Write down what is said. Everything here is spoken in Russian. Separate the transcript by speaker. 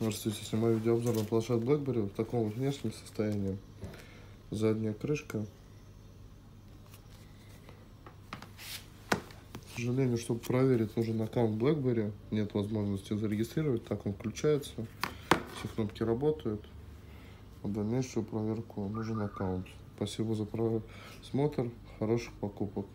Speaker 1: Здравствуйте, снимаю видеообзор на планшет BlackBerry в таком вот внешнем состоянии. Задняя крышка. К сожалению, чтобы проверить нужен аккаунт BlackBerry. Нет возможности зарегистрировать, так он включается. Все кнопки работают. А дальнейшую проверку нужен аккаунт. Спасибо за просмотр. Хороших покупок.